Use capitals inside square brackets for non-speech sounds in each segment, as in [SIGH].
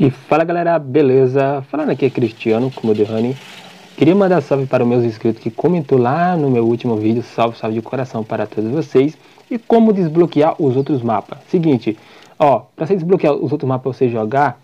E fala galera, beleza? Falando aqui é Cristiano, como de Honey. Queria mandar salve para os meus inscritos que comentou lá no meu último vídeo, salve, salve de coração para todos vocês. E como desbloquear os outros mapas. Seguinte, ó, para você desbloquear os outros mapas você jogar,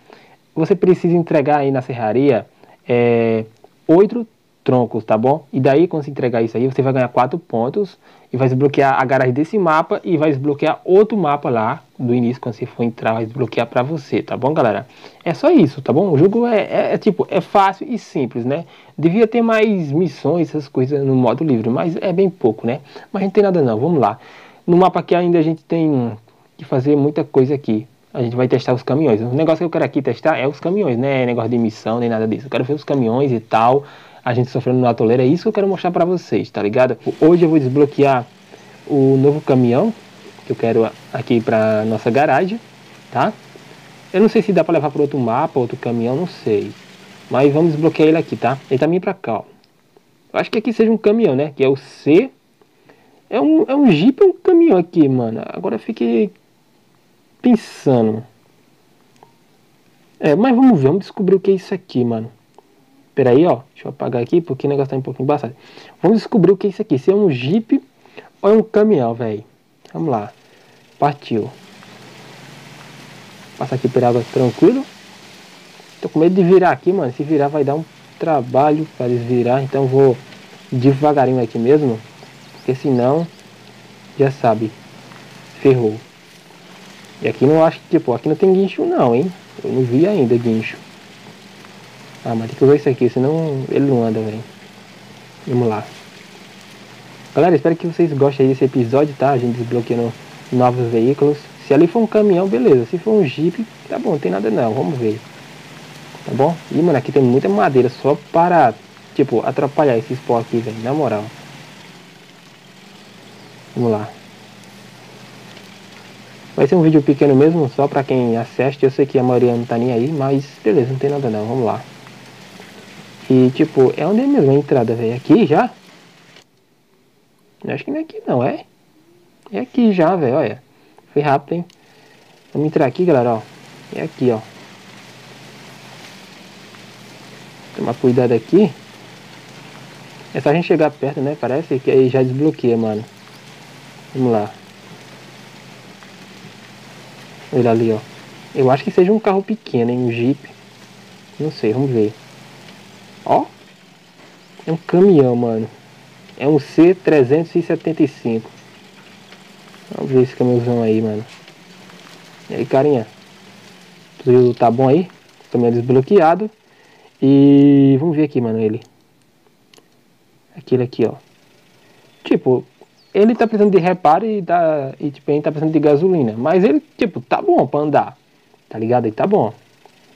você precisa entregar aí na serraria é, 8 troncos, tá bom? E daí, quando você entregar isso aí, você vai ganhar 4 pontos e vai desbloquear a garagem desse mapa e vai desbloquear outro mapa lá do início, quando você for entrar, vai desbloquear pra você, tá bom, galera? É só isso, tá bom? O jogo é, é, é tipo, é fácil e simples, né? Devia ter mais missões, essas coisas no modo livre, mas é bem pouco, né? Mas não tem nada não, vamos lá. No mapa aqui ainda a gente tem que fazer muita coisa aqui. A gente vai testar os caminhões. O negócio que eu quero aqui testar é os caminhões, né? Negócio de missão, nem nada disso. Eu quero ver os caminhões e tal a gente sofrendo no atoleiro. É isso que eu quero mostrar para vocês, tá ligado? Hoje eu vou desbloquear o novo caminhão que eu quero aqui para nossa garagem, tá? Eu não sei se dá para levar para outro mapa, outro caminhão, não sei. Mas vamos desbloquear ele aqui, tá? Ele tá vindo para cá, ó. Eu acho que aqui seja um caminhão, né? Que é o C. É um, é um Jeep ou um caminhão aqui, mano? Agora eu fiquei pensando. É, mas vamos ver, vamos descobrir o que é isso aqui, mano. Pera aí, ó. Deixa eu apagar aqui porque o negócio tá um pouco embaçado. Vamos descobrir o que é isso aqui. Se é um Jeep ou é um caminhão, velho. Vamos lá. Partiu. Passa aqui por água tranquilo. Tô com medo de virar aqui, mano. Se virar vai dar um trabalho para desvirar. Então vou devagarinho aqui mesmo. Porque senão, já sabe. Ferrou. E aqui não acho que, tipo, aqui não tem guincho não, hein. Eu não vi ainda guincho. Ah, mas tem que usar isso aqui, senão ele não anda, velho. Vamos lá. Galera, espero que vocês gostem desse episódio, tá? A gente desbloqueando novos veículos. Se ali for um caminhão, beleza. Se for um jeep, tá bom, não tem nada não. Vamos ver. Tá bom? E, mano, aqui tem muita madeira só para, tipo, atrapalhar esse spot aqui, velho. Na moral. Vamos lá. Vai ser um vídeo pequeno mesmo, só pra quem assiste. Eu sei que a maioria não tá nem aí, mas beleza, não tem nada não. Vamos lá. E tipo, é onde é mesmo a entrada, velho? Aqui já? Acho que não é aqui não, é? É aqui já, velho, olha. Foi rápido, hein? Vamos entrar aqui, galera, ó. É aqui, ó. Tomar cuidado aqui. É só a gente chegar perto, né? Parece que aí já desbloqueia, mano. Vamos lá. Olha ali, ó. Eu acho que seja um carro pequeno, hein? Um Jeep. Não sei, vamos ver. Ó. É um caminhão, mano. É um C375. Vamos ver esse caminhãozão aí, mano. E aí, carinha. Tudo tá bom aí? Caminhão desbloqueado. E vamos ver aqui, mano, ele. Aquele aqui, ó. Tipo, ele tá precisando de reparo e, tá, e tipo, ele tá precisando de gasolina. Mas ele, tipo, tá bom pra andar. Tá ligado? Ele tá bom.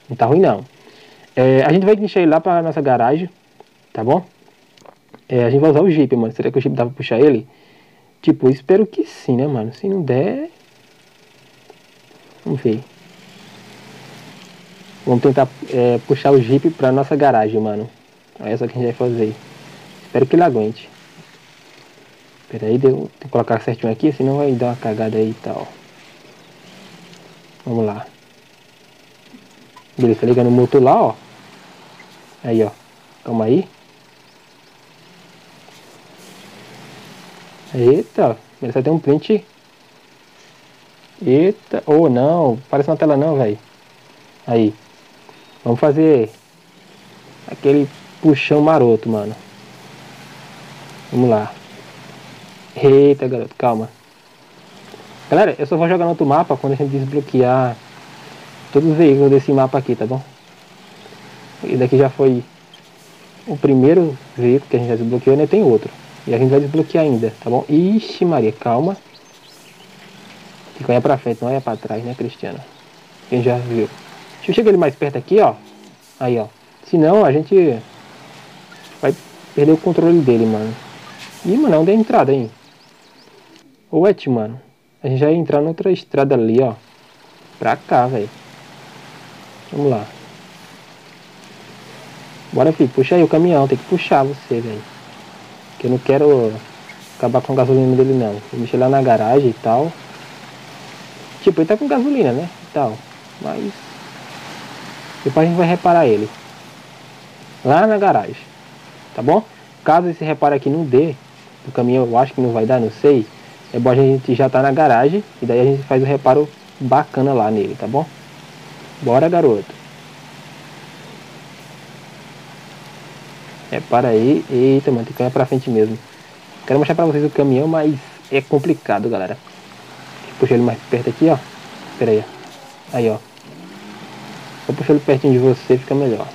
Não tá ruim, não. É, a gente vai encher ele lá pra nossa garagem, tá bom? É, a gente vai usar o Jeep, mano. Será que o Jeep dá pra puxar ele? Tipo, espero que sim, né, mano? Se não der... Vamos ver. Vamos tentar é, puxar o Jeep pra nossa garagem, mano. É essa que a gente vai fazer. Espero que ele aguente. Pera aí, deu, tem que colocar certinho aqui, senão vai dar uma cagada aí e tal. Vamos lá. Beleza, tá ligando o motor lá, ó. Aí, ó. Calma aí. Eita, merece até um print. Eita, ou oh, não, parece na tela não, velho. Aí. Vamos fazer aquele puxão maroto, mano. Vamos lá. Eita, garoto, calma. Galera, eu só vou jogar no outro mapa quando a gente desbloquear todos os veículos desse mapa aqui, tá bom? E daqui já foi o primeiro veículo que a gente já desbloqueou, né? Tem outro. E a gente vai desbloquear ainda, tá bom? Ixi Maria, calma. Tem que olhar pra frente, não olha pra trás, né, Cristiano? Quem já viu. Deixa eu chegar ele mais perto aqui, ó. Aí, ó. Senão a gente vai perder o controle dele, mano. Ih, mano, onde é a entrada, hein? Ô, Et, mano. A gente já ia entrar noutra estrada ali, ó. Pra cá, velho. Vamos lá. Bora, filho. Puxa aí o caminhão. Tem que puxar você, velho. Que eu não quero acabar com a gasolina dele, não. Vou mexer lá na garagem e tal. Tipo, ele tá com gasolina, né? E tal. Mas... Depois a gente vai reparar ele. Lá na garagem. Tá bom? Caso esse reparo aqui não dê, o caminhão eu acho que não vai dar, não sei. É bom a gente já tá na garagem e daí a gente faz o reparo bacana lá nele, tá bom? Bora garoto. Repara aí. Eita, mano, tem que olhar pra frente mesmo. Quero mostrar pra vocês o caminhão, mas é complicado, galera. Puxa ele mais perto aqui, ó. Pera aí, ó. Aí, ó. Só puxar ele pertinho de você, fica melhor.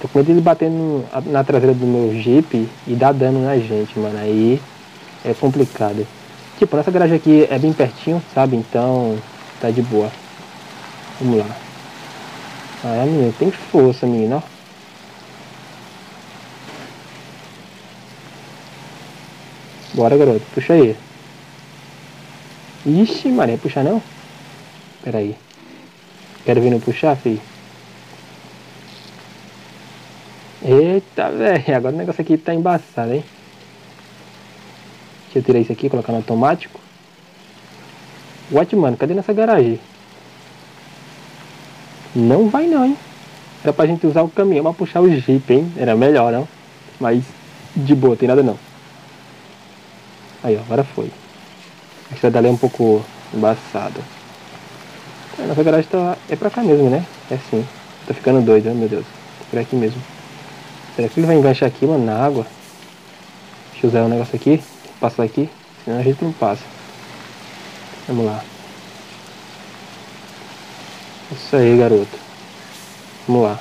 Tô com medo de ele bater no, na traseira do meu Jeep e dar dano na gente, mano. Aí é complicado. Tipo, nossa garagem aqui é bem pertinho, sabe? Então tá de boa. Vamos lá. Ah, menino, tem força, menino, ó. Bora, garoto. Puxa aí. Ixi, Maria, puxar não? Pera aí. Quero vir no puxar, filho? Eita, velho. Agora o negócio aqui tá embaçado, hein? Deixa eu tirar isso aqui, colocar no automático. What, mano? Cadê nossa garagem? Não vai não, hein? Era pra gente usar o caminhão pra puxar o Jeep, hein? Era melhor, não? Mas de boa, tem nada não. Aí, agora foi. A estrada ali é um pouco embaçada. A nossa garagem tá, é pra cá mesmo, né? É assim. Tô ficando doido, né, meu Deus. Por aqui mesmo. Será que ele vai enganchar aqui, mano, na água? Deixa eu usar um negócio aqui. Passar aqui. Senão a gente não passa. Vamos lá. Isso aí, garoto. Vamos lá.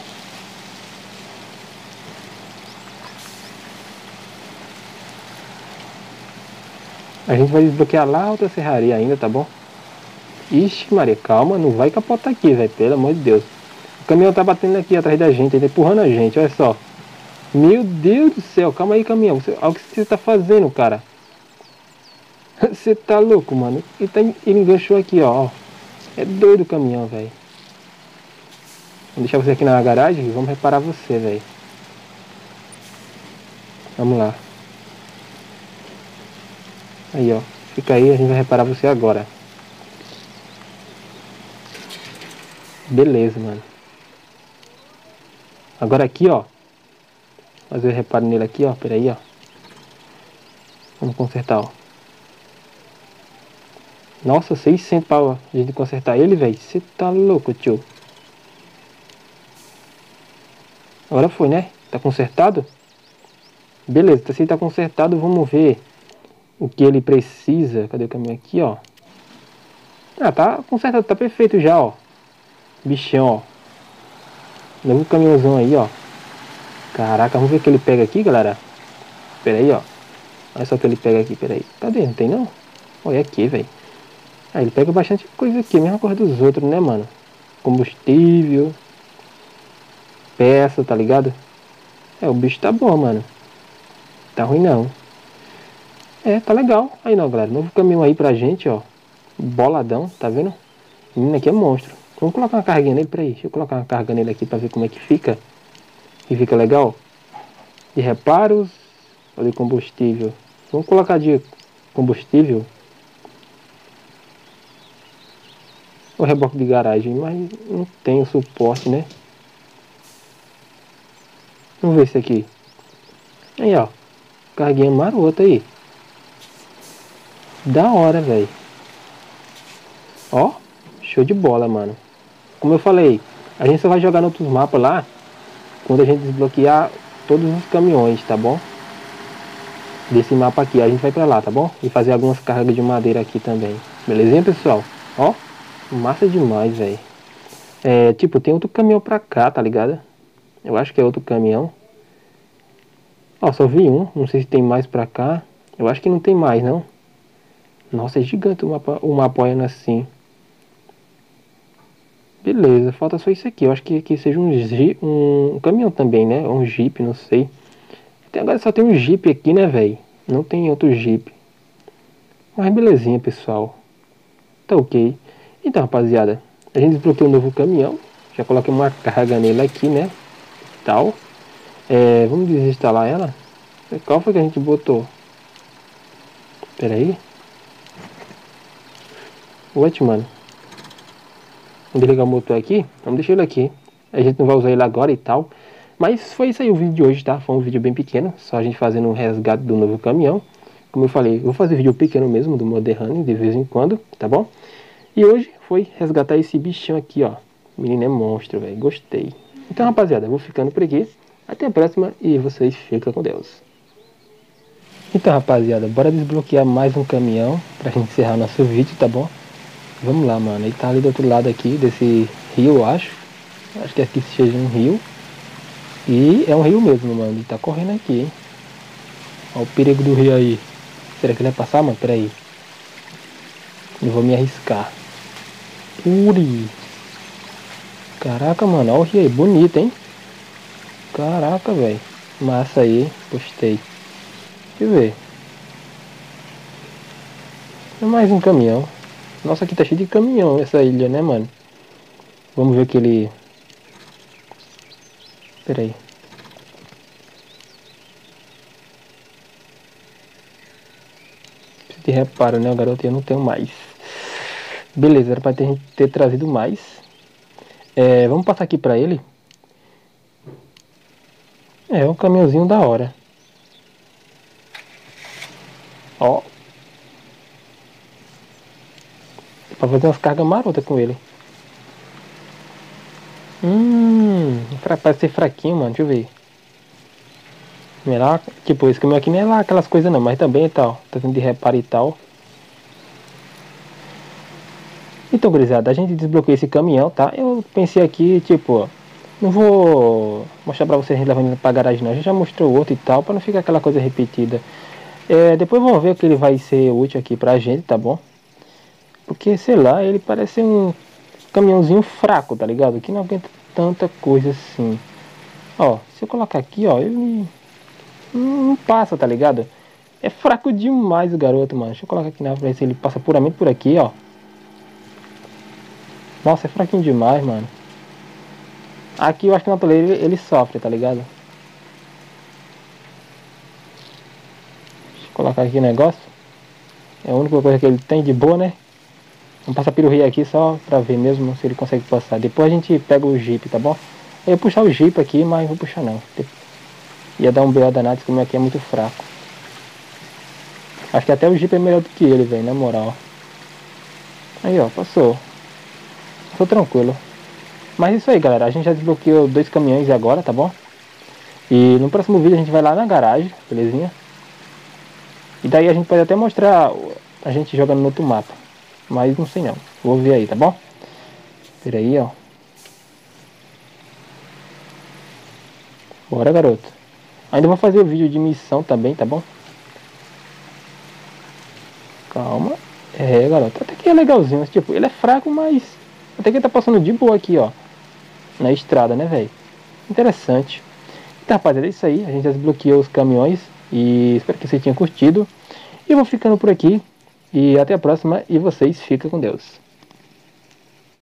A gente vai desbloquear lá outra serraria ainda, tá bom? Ixi, Maria, calma, não vai capotar aqui, velho, pelo amor de Deus. O caminhão tá batendo aqui atrás da gente, ele tá empurrando a gente, olha só. Meu Deus do céu, calma aí, caminhão. Você, olha o que você tá fazendo, cara. [LAUGHS] Você tá louco, mano. Ele, tá, ele enganchou aqui, ó. É doido o caminhão, velho. Vou deixar você aqui na garagem e vamos reparar você, velho. Vamos lá. Aí, ó. Fica aí, a gente vai reparar você agora. Beleza, mano. Agora aqui, ó. Fazer reparo nele aqui, ó. Pera aí, ó. Vamos consertar, ó. Nossa, 600 pra a gente consertar ele, velho. Você tá louco, tio. Agora foi, né? Tá consertado? Beleza, se tá consertado, vamos ver o que ele precisa. Cadê o caminho aqui, ó? Ah, tá consertado, tá perfeito já, ó. Bichão, ó. Novo caminhãozão aí, ó. Caraca, vamos ver o que ele pega aqui, galera. Pera aí, ó. Olha só o que ele pega aqui, pera aí. Cadê? Não tem não? Olha aqui, velho. Ah, ele pega bastante coisa aqui, mesma coisa dos outros, né, mano? Combustível. Peça, tá ligado? É, o bicho tá bom, mano. Tá ruim não. É, tá legal. Aí não, galera. Novo caminhão aí pra gente, ó. Boladão, tá vendo? Menino aqui é monstro. Vamos colocar uma carguinha nele, peraí. Deixa eu colocar uma carga nele aqui pra ver como é que fica. E fica legal. De reparos. Olha combustível. Vamos colocar de combustível. O reboque de garagem, mas não tem o suporte, né? Vamos ver esse aqui. Aí, ó. Carguinha marota aí. Da hora, velho. Ó, show de bola, mano. Como eu falei, a gente só vai jogar outros mapas lá quando a gente desbloquear todos os caminhões, tá bom? Desse mapa aqui, a gente vai pra lá, tá bom? E fazer algumas cargas de madeira aqui também. Belezinha, pessoal? Ó, massa demais, velho. É, tipo, tem outro caminhão pra cá, tá ligado? Eu acho que é outro caminhão. Ó, só vi um. Não sei se tem mais pra cá. Eu acho que não tem mais, não. Nossa, é gigante o mapa, o mapa assim. Beleza, falta só isso aqui. Eu acho que aqui seja um, um, um caminhão também, né? Um jeep, não sei. Até agora só tem um jeep aqui, né, velho? Não tem outro jeep. Mas belezinha, pessoal. Tá ok. Então, rapaziada, a gente desbloqueou um novo caminhão. Já coloquei uma carga nele aqui, né? Tal. É, vamos desinstalar ela. Qual foi que a gente botou? Pera aí. What, mano? Vamos desligar o motor aqui. Vamos deixar ele aqui. A gente não vai usar ele agora e tal. Mas foi isso aí o vídeo de hoje, tá? Foi um vídeo bem pequeno. Só a gente fazendo um resgate do novo caminhão. Como eu falei, eu vou fazer vídeo pequeno mesmo do Modern de vez em quando, tá bom? E hoje foi resgatar esse bichinho aqui, ó. Menino é monstro, velho. Gostei. Então, rapaziada, eu vou ficando por aqui. Até a próxima e vocês ficam com Deus. Então, rapaziada, bora desbloquear mais um caminhão pra gente encerrar nosso vídeo, tá bom? Vamos lá, mano. Ele tá ali do outro lado aqui desse rio, acho. Acho que aqui seja um rio. E é um rio mesmo, mano. Ele tá correndo aqui, hein? Olha o perigo do rio aí. Será que ele vai passar, mano? Pera aí. Vou me arriscar. Uri. Caraca, mano. Olha o rio aí. Bonito, hein? Caraca, velho. Massa aí. Gostei. Deixa eu ver. É mais um caminhão. Nossa, aqui tá cheio de caminhão essa ilha, né, mano? Vamos ver aquele... Pera aí. de reparo, né, garoto? Eu não tenho mais. Beleza, era pra ter, ter trazido mais. É, vamos passar aqui pra ele. É, um caminhãozinho da hora. Ó. Pra fazer umas cargas marotas com ele. Hum, parece ser fraquinho, mano. Deixa eu ver. Melhor, tipo, esse caminhão aqui nem é lá aquelas coisas não, mas também e tal. Tá de reparo e tal. Então, gurizada, a gente desbloqueou esse caminhão, tá? Eu pensei aqui, tipo, não vou mostrar pra vocês levando pra garagem não. A gente já mostrou outro e tal, pra não ficar aquela coisa repetida. É, depois vamos ver o que ele vai ser útil aqui pra gente, tá bom? Porque, sei lá, ele parece um caminhãozinho fraco, tá ligado? Que não aguenta tanta coisa assim. Ó, se eu colocar aqui, ó, ele não passa, tá ligado? É fraco demais o garoto, mano. Deixa eu colocar aqui na frente, ele passa puramente por aqui, ó. Nossa, é fraquinho demais, mano. Aqui eu acho que na toleira ele, ele sofre, tá ligado? Deixa eu colocar aqui o negócio. É a única coisa que ele tem de boa, né? Vamos passar pelo rio aqui só pra ver mesmo se ele consegue passar. Depois a gente pega o jeep, tá bom? Eu ia puxar o jeep aqui, mas vou puxar não. Ia dar um B.O. danado, como aqui é muito fraco. Acho que até o Jeep é melhor do que ele, velho, na moral. Aí, ó, passou. Passou tranquilo. Mas isso aí, galera. A gente já desbloqueou dois caminhões agora, tá bom? E no próximo vídeo a gente vai lá na garagem, belezinha? E daí a gente pode até mostrar a gente jogando no outro mapa. Mas não sei não. Vou ver aí, tá bom? Pera aí, ó. Bora, garoto. Ainda vou fazer o vídeo de missão também, tá bom? Calma. É, garoto. Até que é legalzinho. Tipo, ele é fraco, mas... Até que ele tá passando de boa aqui, ó. Na estrada, né, velho? Interessante. Então, rapaziada, é isso aí. A gente desbloqueou os caminhões. E espero que vocês tenham curtido. E eu vou ficando por aqui. E até a próxima. E vocês ficam com Deus.